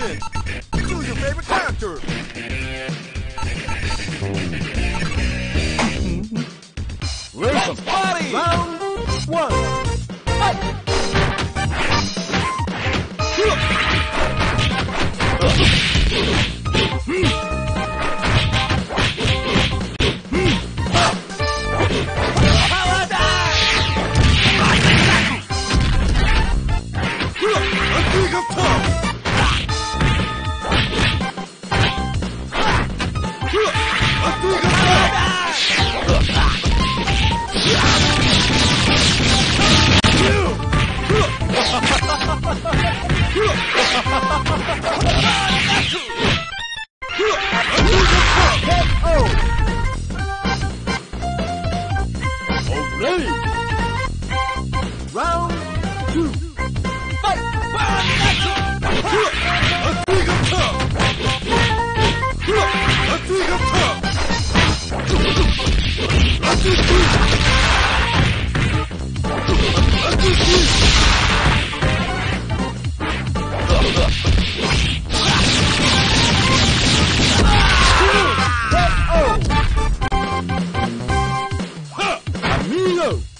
Choose your favorite character. Welcome. Party! Round one. Amigo.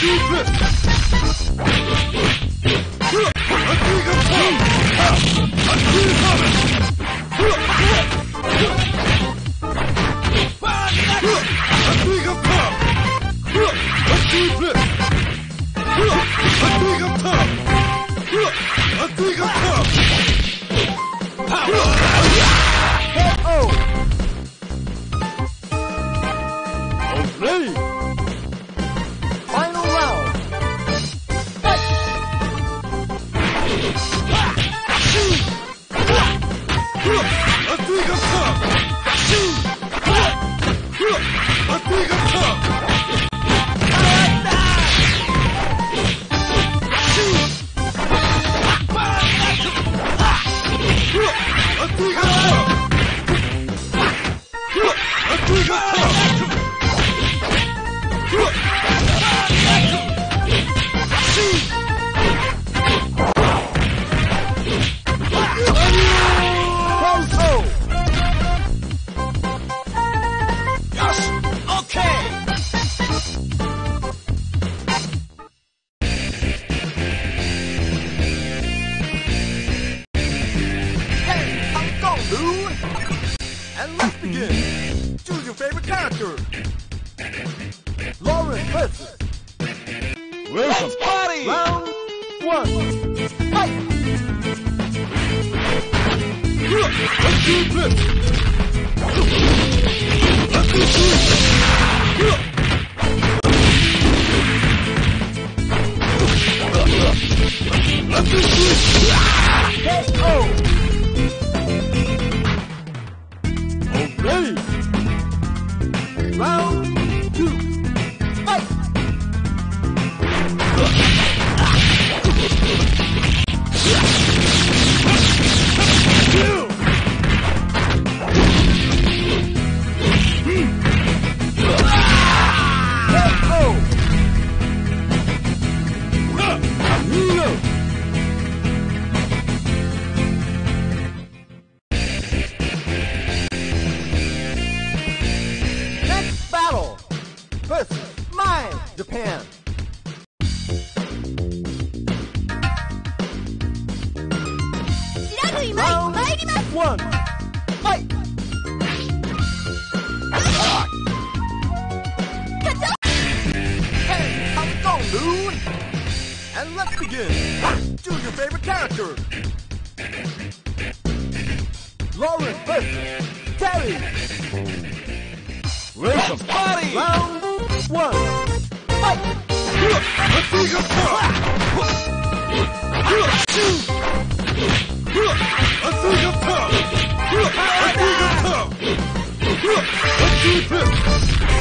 Achieve it! And let's begin. Choose your favorite character. Lauren versus Welcome. Party! round one. Fight! Let's do this. KO! Okay. Round And let's begin. Choose your favorite character. Lauren versus Terry. Welcome. Party! Round one. Fight! Let's see your power. Let's see your power. Let's see your Round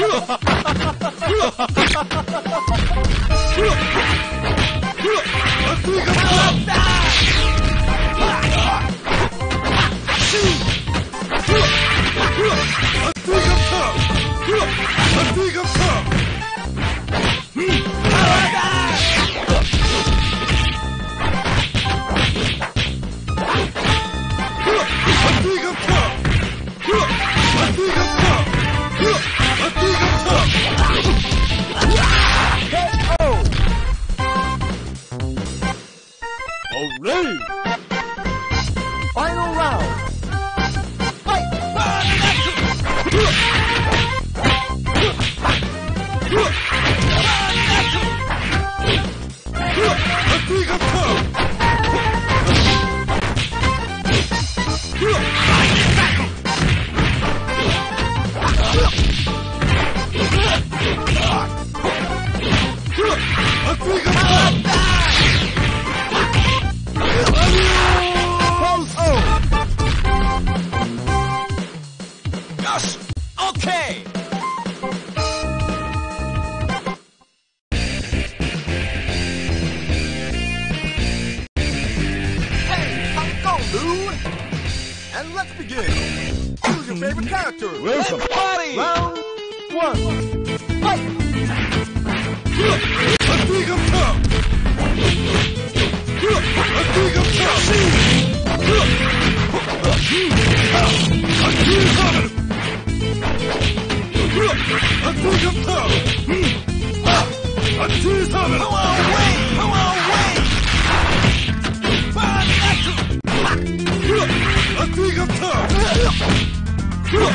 熱いかった Alright. Final round. Fight! Let's begin. Choose your favorite character. Welcome. Party! Round one. Fight! Come on, wait! Come on, wait! Amigo.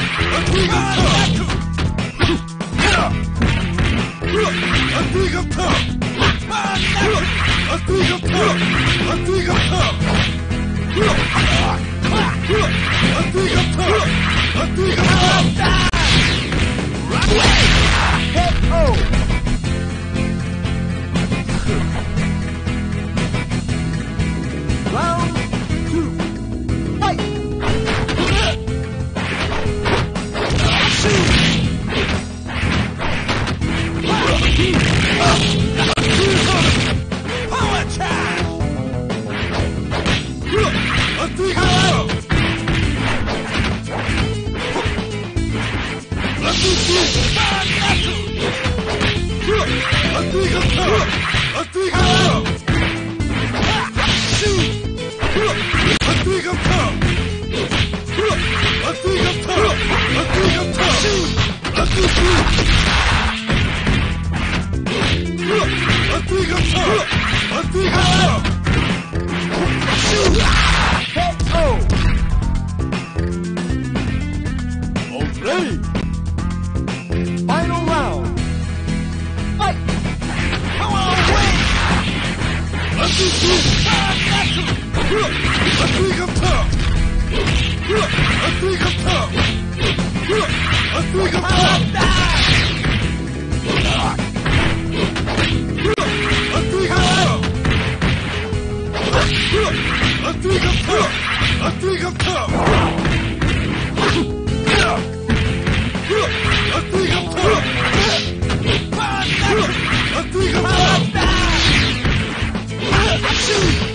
Shoot!